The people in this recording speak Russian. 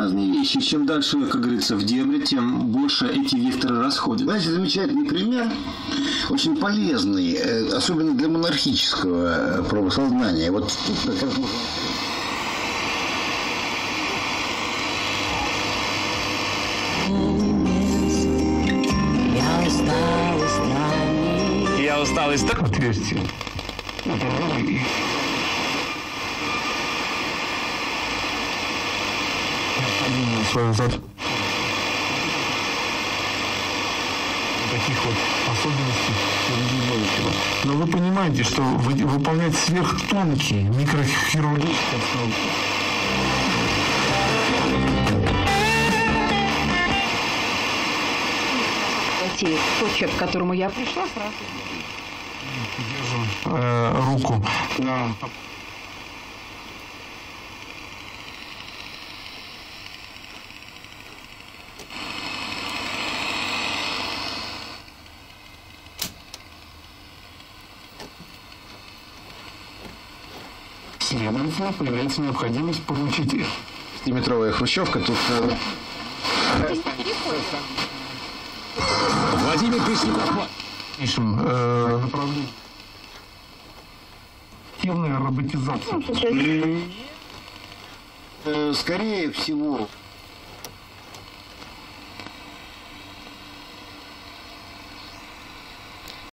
разные вещи. Чем дальше, как говорится, в дебри, тем больше эти векторы расходятся. Знаете, замечательный пример, очень полезный, э, особенно для монархического э, правосознания. Вот тут как раз можно Я устал из Я устал из так зад. Таких вот особенностей середины Но вы понимаете, что вы, выполнять сверхтонкие микрохирургические тот человек, к которому я пришла, сразу. держим э, руку на Следовательно, появляется необходимость получить Пятиметровая хрущевка, тут э, Владимир Пресняков. дальнейшем э, направлении. Активная роботизация. э, скорее всего